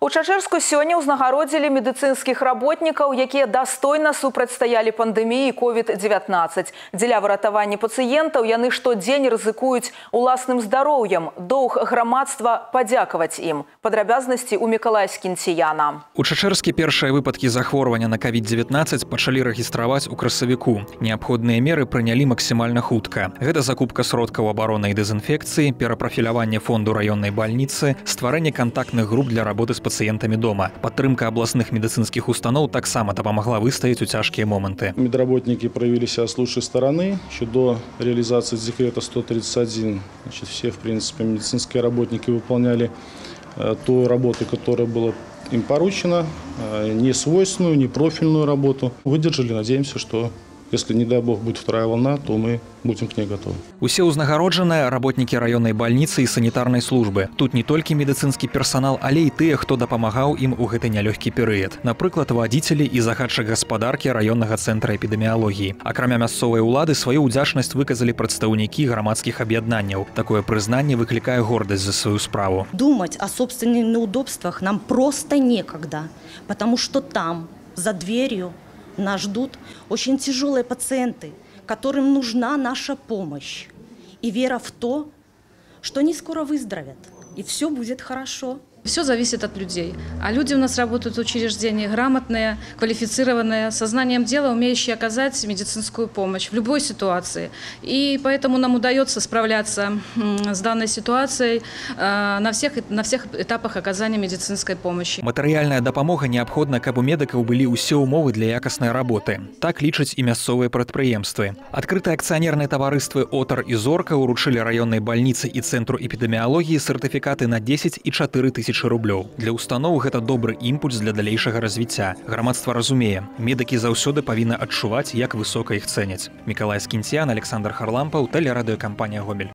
У Чачэрску сёння ўзнагародзілі медыцынскіх работнікаў, якія дастойна супрацьстаялі пандэміі COVID-19. Дзеля выратавання пацыентаў яны штодзень рызыкуюць уласным здароўем. Доўг грамадства падзякаваць ім. Падрабязнасці ў Мікалайскінціяна. У Чачэрскі першыя выпадкі захворвання на COVID-19 пачалі рэгістраваць у красавіку. Неабходныя меры прынялі максімальна хутка. Гэта закупка сродкаў абароны і дэзінфекцыі, перапрафіляванне фонду раённай бальніцы, стварэнне кантактных груп для работы з пацыентамі дома. Падтрымка абласных медыцынскіх устаноў таксама дапамагла выстаіць у цяжкія моманты. Медработники проявили себя с лучшей стороны. Еще до реализации декрета 131 значит, все, в принципе, медицинские работники выполняли э, ту работу, которая была им поручена, э, не свойственную, не профильную работу. Выдержали, надеемся, что если, не дай бог, будет вторая волна, то мы будем к ней готовы. Усе ўзнагароджаныя работнікі раённай бальніцы і санітарнай службы. Тут не толькі медыцынскі персанал, але і тыя, хто дапамагаў ім у гэты нялёгкі перыяд. Напрыклад, вадзіцелі і загадчык гаспадаркі раённага цэнтра эпідэміялогіі. Акрамя мясцовай улады сваю ўдзячнасць выказалі прадстаўнікі грамадскіх аб'яднанняў. Такое прызнанне выклікае гордасць за сваю справу. Думать о собственных неудобствах нам просто некогда, потому что там, за дверью, нас ждут очень тяжелые пациенты, которым нужна наша помощь. И вера в то, что они скоро выздоровят, и все будет хорошо. Все зависит от людей. А люди у нас работают в учреждении грамотные, квалифицированные, сознанием дела, умеющие оказать медицинскую помощь в любой ситуации. И поэтому нам удается справляться с данной ситуацией э, на всех, на всех этапах оказания медицинской помощи. Матэрыяльная дапамога неабходна, каб у медыкаў былі ўсе ўмовы для якаснай работы. Так лічаць і мясцовыя прадпрыемствы. Адкрытыя акцыянерныя таварыствы Отар і Зорка ўручылі раённай бальніцы і цэнтру эпідэміялогіі сертыфікаты на 10 і 4 тысячи тысячи рублёў. Для устаноў гэта добры імпульс для далейшага развіцця. Грамадства разумее, медыкі заўсёды павінны адчуваць, як высока іх цэняць. Мікалай Скінцян, Александр Харлампаў, тэлерадыёкампанія Гомель.